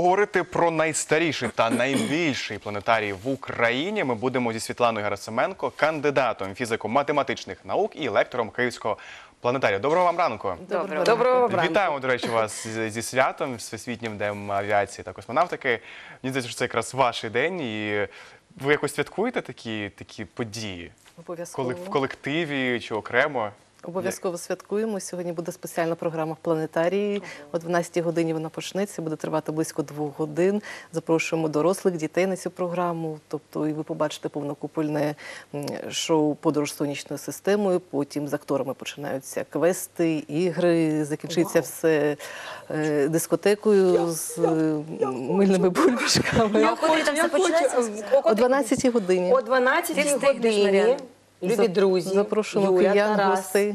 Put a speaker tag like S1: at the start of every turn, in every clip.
S1: поговорити про найстаріший та найбільший планетарій в Україні ми будемо зі Світланою Герасименко, кандидатом фізико-математичних наук і лектором Київського планетарію. Доброго вам ранку.
S2: Доброго.
S3: Доброго ранку.
S1: Вітаємо, до речі, вас зі- святом, з Всесвітнім днем авіації та космонавтики. Мені здається, що це якраз ваш день, і ви якось святкуєте такі, такі події?
S2: Обов'язково.
S1: Коли в колективі чи окремо?
S2: Обов'язково святкуємо. Сьогодні буде спеціальна програма в планетарії. О 12 годині вона почнеться, буде тривати близько двох годин. Запрошуємо дорослих дітей на цю програму. Тобто, і ви побачите повнокупольне шоу Подорож сонячною системою. Потім з акторами починаються квести, ігри. Закінчиться все е, дискотекою з мильними бульбашками.
S3: Я хочу,
S2: О 12 годині.
S3: О 12
S4: Ти встигнеш,
S3: годині. Любі друзі,
S2: запрошуємо
S3: Юля,
S2: киян,
S3: Тарас.
S2: гостей.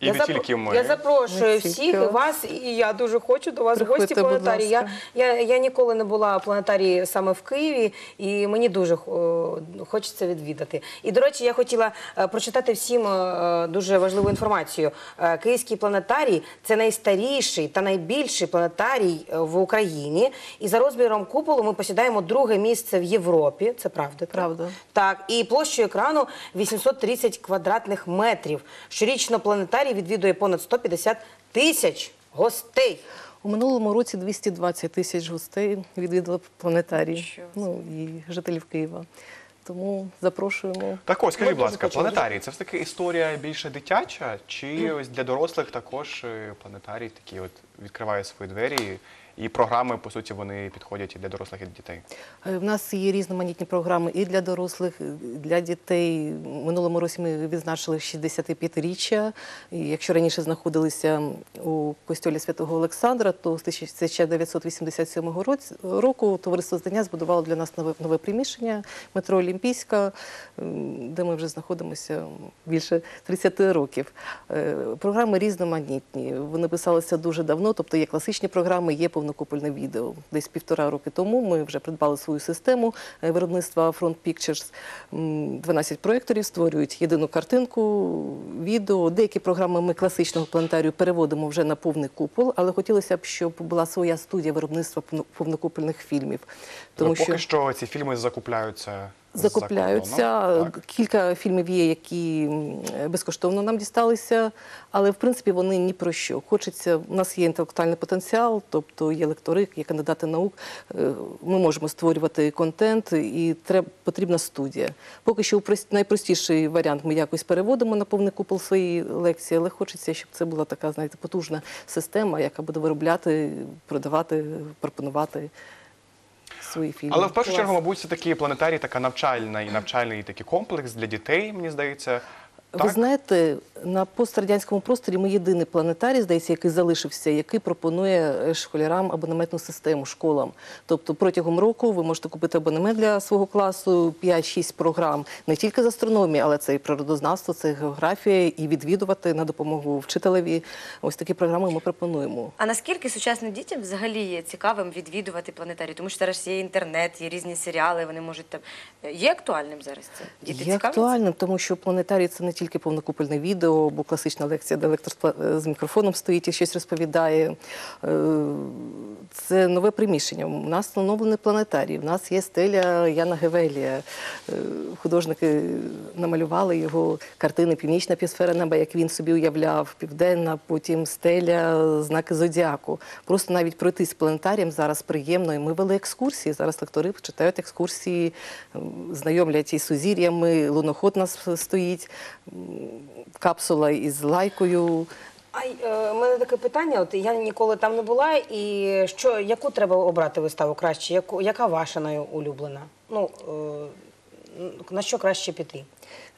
S1: І
S3: я
S1: не
S3: запро-
S1: тільки ми.
S3: Я запрошую
S2: Не
S3: всіх і вас, і я дуже хочу до вас
S2: Приходьте,
S3: гості планетарій. Я, я, я ніколи не була в планетарії саме в Києві, і мені дуже о, хочеться відвідати. І, до речі, я хотіла е, прочитати всім е, дуже важливу інформацію. Е, Київський планетарій це найстаріший та найбільший планетарій в Україні. І за розміром куполу ми посідаємо друге місце в Європі. Це правда?
S2: Правда.
S3: Так, і площею екрану 830 квадратних метрів. Щорічно планетарій відвідує понад 150 тисяч гостей.
S2: У минулому році 220 тисяч гостей відвідали планетарій. Ну і жителів Києва. Тому запрошуємо.
S1: Так ось, скажіть, будь ласка, планетарій це все таки історія більше дитяча, чи ось для дорослих також е, планетарій такі от відкриває свої двері, і програми, по суті, вони підходять і для дорослих, і для дітей.
S2: Е, В нас є різноманітні програми і для дорослих, і для дітей. Минулому році ми відзначили 65-річчя. І якщо раніше знаходилися у костьолі святого Олександра, то з 1987 року товариство знання збудувало для нас нове, нове приміщення метро Олімпійська, де ми вже знаходимося більше 30 років. Е, Програми різноманітні. Вони писалися дуже давно, тобто є класичні програми, є повнокупольне відео. Десь півтора роки тому ми вже придбали свою систему е, виробництва Front Pictures. 12 проєкторів створюють єдину картинку, відео. Деякі програми ми класичного планетарію переводимо вже на повний купол, але хотілося б, щоб була своя студія виробництва повно- повнокупольних фільмів.
S1: Тому поки що ці фільми закупляються.
S2: Закупляються. Кілька фільмів є, які безкоштовно нам дісталися, але в принципі вони ні про що. Хочеться, у нас є інтелектуальний потенціал, тобто є лектори, є кандидати наук. Е, Ми можемо створювати контент, і треба потрібна студія. Поки що найпростіший варіант ми якось переводимо на повний купол свої лекції, але хочеться, щоб це була така, знаєте, потужна система, яка буде виробляти, продавати, пропонувати свої фільми.
S1: Але в першу
S2: Клас.
S1: чергу, мабуть, це такі планетарій, така навчальна і навчальний такий комплекс для дітей, мені здається.
S2: Ви знаєте, на пострадянському просторі ми єдиний планетарій, здається, який залишився, який пропонує е, школярам абонементну систему школам. Тобто протягом року ви можете купити абонемент для свого класу 5-6 програм не тільки з астрономії, але це і природознавство, це і географія, і відвідувати на допомогу вчителеві. Ось такі програми ми пропонуємо.
S4: А наскільки сучасним дітям взагалі є цікавим відвідувати планетарій? Тому що зараз є інтернет, є різні серіали, вони можуть там. Є актуальним зараз це? Діти
S2: Є
S4: цікавляться?
S2: актуальним, тому що планетарій це не тільки повнокупольне відео, або класична лекція, де лектор з мікрофоном стоїть і щось розповідає. Е, Це нове приміщення. У нас встановлений планетарій. У нас є стеля Яна Гевелія. Е, Художники намалювали його картини Північна півсфера неба, як він собі уявляв, південна, потім стеля, знаки зодіаку. Просто навіть пройти з планетарієм зараз приємно. І ми вели екскурсії. Зараз лектори читають екскурсії, знайомлять із сузір'ями. Луноход у нас стоїть, капсула із лайкою.
S3: А е, мене таке питання: от я ніколи там не була, і що яку треба обрати виставу краще? Яку яка ваша найулюблена? Ну е, на що краще піти?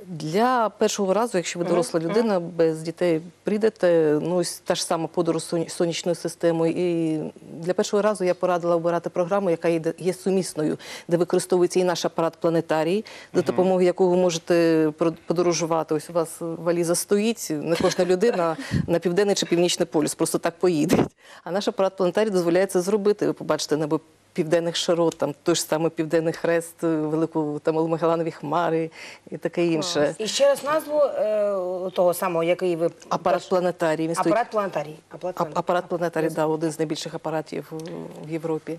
S2: Для першого разу, якщо ви доросла людина, без дітей прийдете, ну та ж сама подорож сонячною системою. І для першого разу я порадила обирати програму, яка є, сумісною, де використовується і наш апарат планетарій, за допомогою якого ви можете подорожувати. Ось у вас валіза стоїть, не кожна людина на південний чи північний полюс просто так поїде. А наш апарат планетарій дозволяє це зробити. Ви побачите небо південних широт, там той ж самий Південний Хрест, е, велику там Магеланові хмари і таке інше.
S3: І ще раз назву е, того самого, який ви
S2: Апарат планетарій. Він стоїть
S3: апарат планетарій. Апарат
S2: А- Апарат планетарій, да, один з найбільших апаратів в Європі.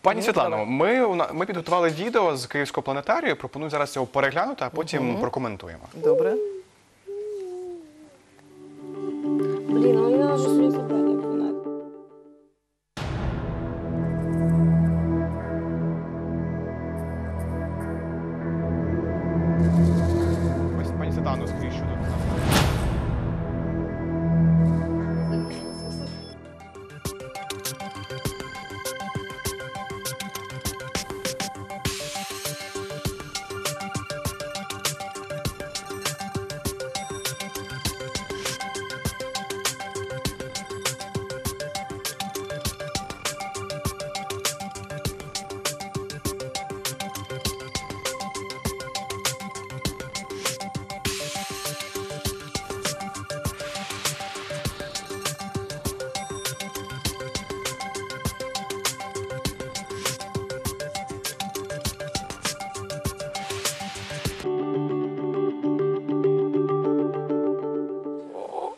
S1: Пані
S3: Ну,
S1: Світлано, ми, у на- ми підготували відео з Київського планетарію. Пропоную зараз його переглянути, а потім прокоментуємо.
S2: Добре.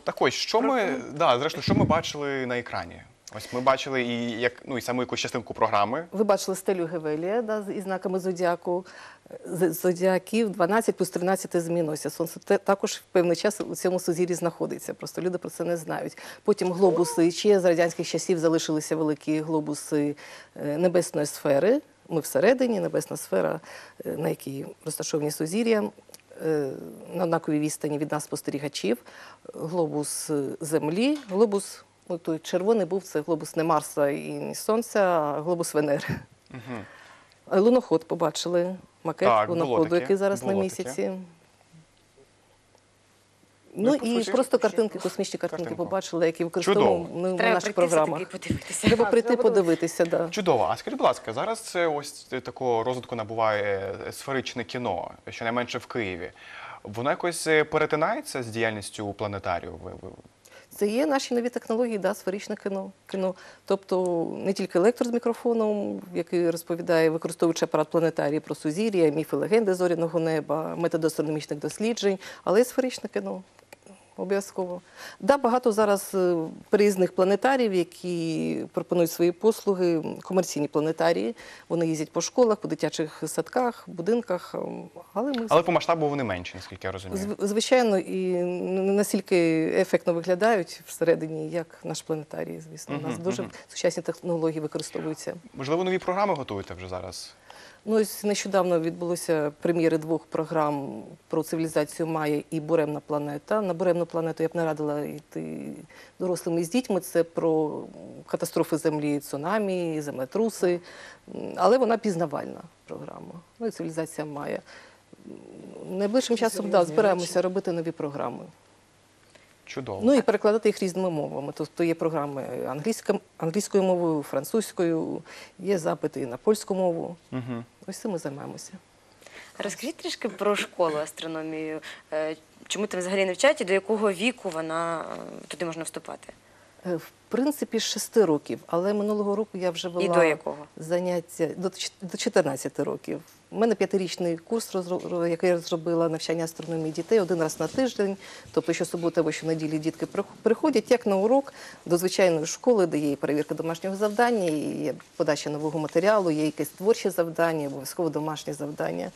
S1: Так ось, що ми, да, зрештою, що ми бачили на екрані? Ось ми бачили і як ну і саму якусь частинку програми.
S2: Ви бачили стелю Гевелія да, із знаками зодіаку. Зодіаків 12 плюс 13 змінилося. Сонце також в певний час у цьому сузір'ї знаходиться. Просто люди про це не знають. Потім глобуси. Ще з радянських часів залишилися великі глобуси е, небесної сфери. Ми всередині, небесна сфера, е, на якій розташовані сузір'я. Е, На однаковій відстані від нас спостерігачів, глобус е, Землі, глобус, ну той червоний був це глобус не Марса і не Сонця, а глобус Венери. Угу. Луноход побачили, макет
S1: Так, було
S2: луноходу, який зараз на місяці.
S1: таке.
S2: Ну
S1: Ну,
S2: і просто картинки, космічні картинки
S1: картинку.
S2: побачили, які використовуємо в наших програмах.
S4: подивитися.
S2: Треба прийти подивитися, да.
S1: Чудово. А скажіть, будь ласка, зараз це ось такого розвитку набуває сферичне кіно, щонайменше в Києві. Воно якось е, перетинається з діяльністю планетарію?
S2: Це є наші нові технології, да, сферичне кіно. кіно. Тобто не тільки лектор з мікрофоном, який розповідає, використовуючи апарат планетарії про сузір'я, міфи легенди зоряного неба, методи астрономічних досліджень, але й сферичне кіно. Обов'язково. Да, багато зараз е, переїзних планетарів, які пропонують свої послуги, комерційні планетарії. Вони їздять по школах, по дитячих садках, будинках. ем, Але ми
S1: Але по масштабу вони менші, наскільки я розумію.
S2: Зв- Звичайно, і не настільки ефектно виглядають всередині, як наш планетарій. Звісно, у нас дуже сучасні технології використовуються.
S1: Можливо, нові програми готуєте вже зараз?
S2: Ну, ось нещодавно відбулося прем'єри двох програм про цивілізацію Майя і Буремна планета. На Буремну планету я б не радила йти дорослими з дітьми. Це про катастрофи землі, цунамі, землетруси. Але вона пізнавальна програма. Ну і цивілізація Майя. Найближчим часом да, збираємося робити нові програми.
S1: Чудово.
S2: Ну і перекладати їх різними мовами. Тобто є програми англійською мовою, французькою, є запити на польську мову.
S1: Угу.
S2: Ось цим ми займаємося.
S4: Розкажіть трішки про школу астрономію. Е, Чому там взагалі навчають і до якого віку вона е, туди можна вступати?
S2: Е, В принципі, з 6 років, але минулого року я вже вела
S4: І до якого?
S2: заняття до 14 років. У мене п'ятирічний курс, який я розробила навчання астрономії дітей один раз на тиждень. Тобто, щосуботи або щонеділі дітки приходять як на урок до звичайної школи, де є перевірка домашнього завдання, є подача нового матеріалу, є якесь творче завдання, обов'язково домашнє завдання.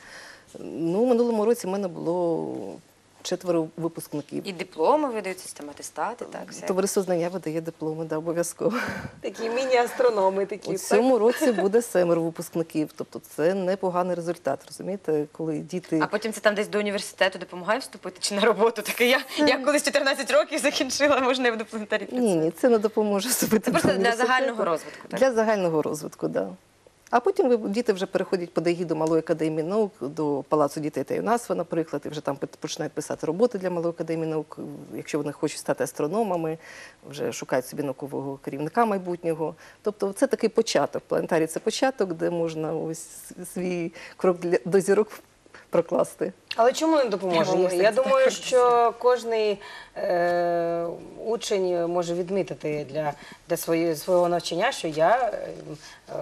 S2: Ну, минулому році в мене було четверо випускників.
S4: І дипломи видаються, там так? все.
S2: Товариство знання видає дипломи, да, обов'язково.
S3: Такі міні-астрономи такі.
S2: У цьому році буде семеро випускників. Тобто це непоганий результат, розумієте, коли діти.
S4: А потім це там десь до університету допомагає вступити чи на роботу? Таке я, я колись 14 років закінчила, можна я буду в планетарі
S2: Ні, ні, це не допоможе вступити.
S4: Це просто для загального розвитку, так?
S2: Для загального розвитку, так. Да. А потім діти вже переходять під егіду Малої академії наук до Палацу дітей та юнацтва, наприклад, і вже там починають писати роботи для Малої академії наук. Якщо вони хочуть стати астрономами, вже шукають собі наукового керівника майбутнього. Тобто це такий початок. Планетарій це початок, де можна ось свій крок для, до зірок прокласти.
S3: Але чому не допоможе?
S4: Прямо
S3: Я думаю,
S4: так
S3: що кожний е, учень може відмітити для, для своєї, свого навчання, що я е, е,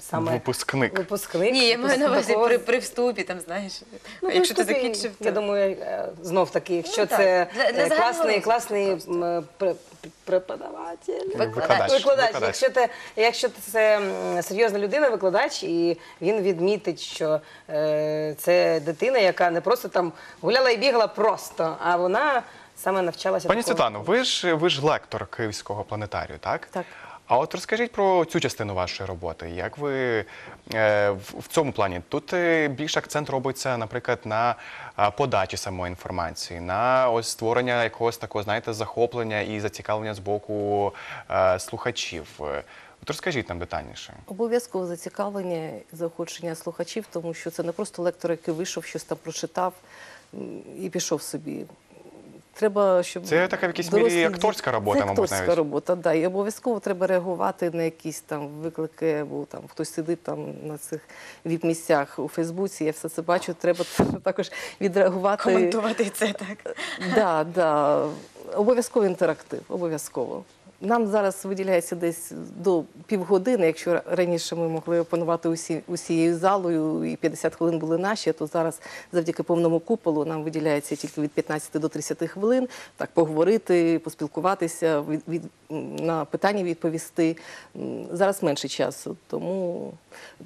S3: саме
S1: Випускник.
S3: випускник.
S4: Ні, я маю на увазі
S3: такого-
S4: при, при вступі, там, знаєш,
S3: Ну,
S4: якщо ти
S3: виступи,
S4: закінчив,
S3: я
S4: то...
S3: думаю, е, знов таки, якщо
S4: Ну, так.
S3: це
S4: Для- для
S3: е, класний, класний преподаватель.
S1: Викладач.
S3: Викладач.
S1: Викладач.
S3: Якщо, те, якщо це серйозна людина, викладач, і він відмітить, що е, це дитина, яка не просто там гуляла і бігала просто, а вона саме навчалася.
S1: Пані
S3: такому.
S1: Світлано, ви ж ви ж лектор Київського планетарію, так?
S2: Так.
S1: А от розкажіть про цю частину вашої роботи. Як ви е, в, в цьому плані? Тут е, більш акцент робиться, наприклад, на подачі самої інформації, на ось створення якогось такого, знаєте, захоплення і зацікавлення з боку е, слухачів. От розкажіть нам детальніше.
S2: Обов'язково зацікавлення і заохочення слухачів, тому що це не просто лектор, який вийшов, щось там прочитав і пішов собі. Треба, щоб
S1: Це така в якійсь мірі акторська робота,
S2: це
S1: мабуть,
S2: акторська
S1: навіть.
S2: робота, да. І обов'язково треба реагувати на якісь там виклики, або там хтось сидить там на цих віп-місцях у Фейсбуці. Я все це бачу. Треба також відреагувати.
S4: коментувати це так.
S2: Да, да. Обов'язково інтерактив, обов'язково. Нам зараз виділяється десь до півгодини. Якщо раніше ми могли опанувати усі, усією залою і 50 хвилин були наші, то зараз завдяки повному куполу нам виділяється тільки від 15 до 30 хвилин. Так поговорити, поспілкуватися, від, від, на питання відповісти. Зараз менше часу, тому,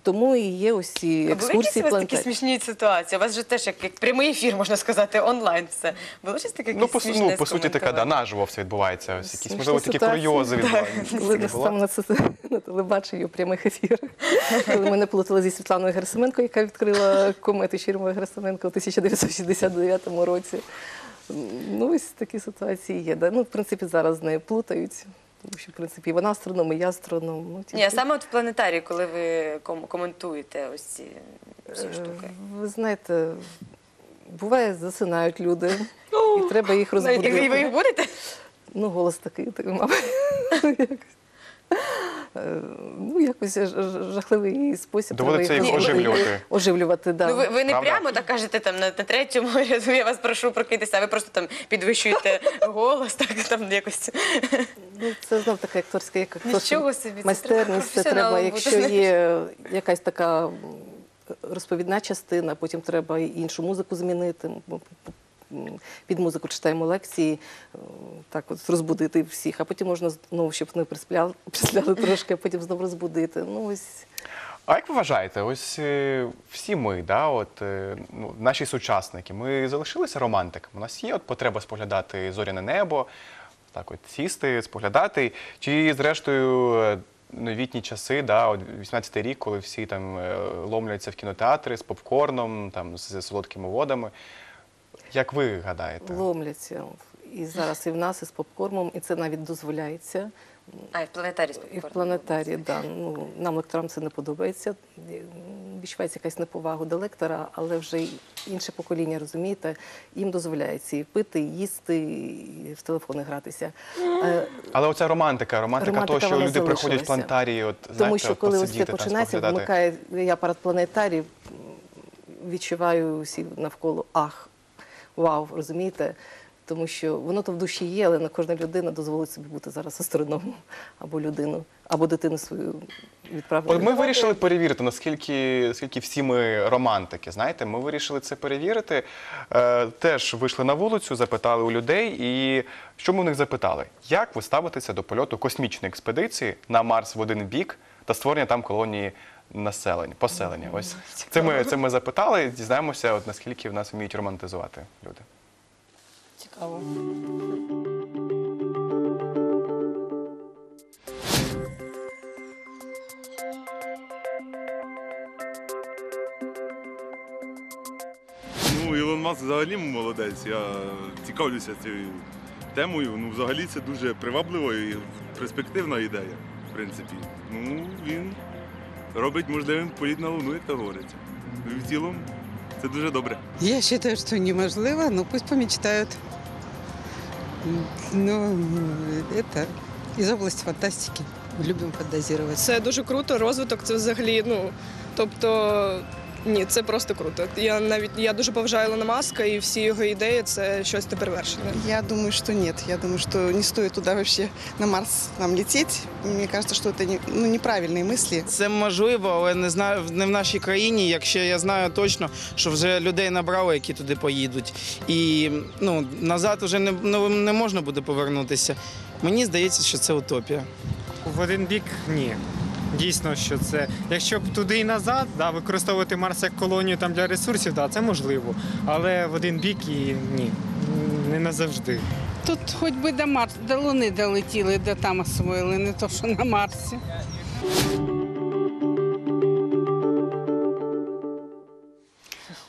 S2: тому і є ось ці
S4: Були якісь
S2: екскурсії
S4: такі смішні ситуації? У вас же теж як, як прямий ефір, можна сказати, онлайн все. Було щось таке
S1: Ну, по, ну, по суті, така да, наживо все відбувається. Ось якісь, можливо, такі
S2: ситуації.
S1: курйози
S2: Так.
S1: відбуваються.
S2: Коли саме на це на телебаченні у прямих ефірах. Коли мене плутали зі Світланою Герасименко, яка відкрила комету Щирмою Герасименко у 1969 році. Ну, ось такі ситуації є. Да. Ну, в принципі, зараз з нею плутають. Тому що, в принципі, вона астроном, і я астроном. Ну,
S4: Ні, а саме от в планетарії, коли ви ком- коментуєте ось ці всі
S2: Е,
S4: штуки.
S2: Ви знаєте, буває, засинають люди, і треба їх розбудити.
S4: як ви їх будете?
S2: Ну, голос такий, так, мабуть. Е, Ну, якось жахливий спосіб.
S1: Доводиться їх оживлювати.
S2: Оживлювати, да.
S4: Ну, ви, ви не
S1: Правда?
S4: прямо так кажете там на, на третьому ряду, я вас прошу прокитися, а ви просто там підвищуєте голос, так там якось.
S2: Ну, це знов така акторська як акторська
S4: собі,
S2: майстерність. Це треба, якщо є якась така розповідна частина, потім треба іншу музику змінити. Під музику читаємо лекції, е, так от розбудити всіх, а потім можна знову, щоб вони приспляли, присляли трошки, а потім знову розбудити. Ну ось
S1: А як ви вважаєте, ось е, всі ми, да, от, е, ну, наші сучасники, ми залишилися романтиками? У нас є от потреба споглядати зоряне небо, так от сісти, споглядати. Чи зрештою новітні часи, да, от 18-й рік, коли всі там ломляться в кінотеатри з попкорном, там, з солодкими водами. Як ви гадаєте?
S2: ломляться. І зараз і в нас, і з попкормом, і це навіть дозволяється.
S4: А, і в планетарії
S2: І в планетарії, да. ну, нам лекторам це не подобається. Відчувається якась неповага до лектора, але вже інше покоління, розумієте, їм дозволяється і пити, і їсти, і в телефони гратися. Е,
S1: Але оця романтика, романтика,
S2: Романтика,
S1: того, що люди приходять в планетарії, от,
S2: Тому
S1: знаєте,
S2: що коли ось це починається, вмикає я апарат планетарій, відчуваю всі навколо ах, вау, розумієте? Тому що воно то в душі є, але не кожна людина дозволить собі бути зараз астрономом або людину, або дитину свою відправити.
S1: Ми вирішили перевірити, наскільки, наскільки всі ми романтики. Знаєте, ми вирішили це перевірити. Е, теж вийшли на вулицю, запитали у людей. І що ми у них запитали? Як ви ставитеся до польоту космічної експедиції на Марс в один бік та створення там колонії населення, поселення? Ось це ми, це ми запитали. Дізнаємося, от наскільки в нас вміють романтизувати люди.
S2: Цікаво.
S5: Ну, Ілон Маск взагалі молодець. Я цікавлюся цією темою. Ну, взагалі це дуже приваблива і перспективна ідея, в принципі. Ну, він робить можливим політ на Луну, як то говориться. Ну, в цілому це дуже добре.
S6: Я вважаю, що неможливо, але пусть помічтають. Ну, це із області фантастики. Любимо фантазувати.
S7: Це дуже круто. Розвиток це взагалі, ну тобто Ні, це просто круто. Я навіть я дуже поважаю Ілона Маска і всі його ідеї це щось неперевершене.
S8: Я думаю, что нет. Я думаю, что не стоит туда вообще на Марс нам лететь. Мне кажется, что это не, ну, неправильные мысли.
S9: Це можливо, але не знаю не в нашій країні. Якщо я знаю точно, що вже людей набрали, які туди поїдуть, і ну назад вже не, ну, не можна буде повернутися. Мені здається, що це утопія.
S10: В один бік ні. Дійсно, що це. Якщо б туди і назад, да, використовувати Марс як колонію там для ресурсів, да, це можливо. Але в один бік і ні. Не назавжди.
S11: Тут хоч би до Марс, до Луни долетіли, де там освоїли, не то що на Марсі.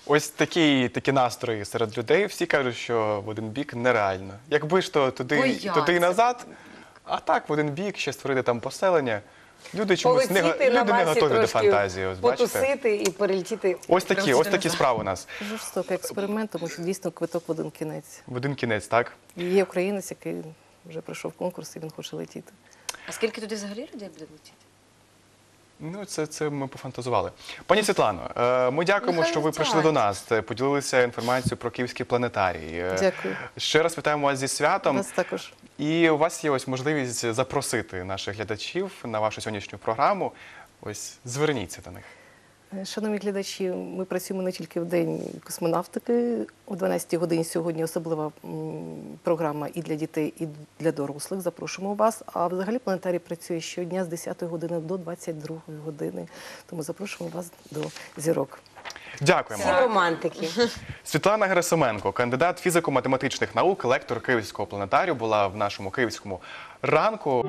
S1: Ось такі, такі настрої серед людей. Всі кажуть, що в один бік нереально. Якби ж то туди,
S4: Бояться.
S1: туди і назад, а так в один бік ще створити там поселення. Люди чомусь не,
S3: Полетіти на
S1: люди не
S3: Марсі
S1: готові до
S3: трошки
S1: фантазії. Ось бачите?
S3: потусити і перелетіти.
S1: Ось такі, ось такі справи у нас.
S2: Жорстокий експеримент, тому що дійсно квиток в один кінець.
S1: В один кінець, так?
S2: І Є українець, який вже пройшов конкурс і він хоче летіти.
S4: А скільки туди взагалі людей буде летіти?
S1: Ну, це, це ми пофантазували. Пані Світлано, е, ми дякуємо,
S4: Нехай
S1: що ви прийшли до нас, е, поділилися інформацією про Київський планетарій. Е,
S2: Дякую.
S1: Ще раз вітаємо вас зі святом.
S2: Нас також.
S1: І у вас є ось можливість запросити наших глядачів на вашу сьогоднішню програму. Ось зверніться до них.
S2: Шановні глядачі, ми працюємо не тільки в день космонавтики. О 12 годині сьогодні особлива програма і для дітей, і для дорослих. Запрошуємо вас. А взагалі планетарій працює щодня з 10 години до 22 години. Тому запрошуємо вас до зірок.
S1: Дякуємо.
S3: Всі романтики.
S1: Світлана Герасименко, кандидат фізико-математичних наук, лектор Київського планетарію, була в нашому київському ранку.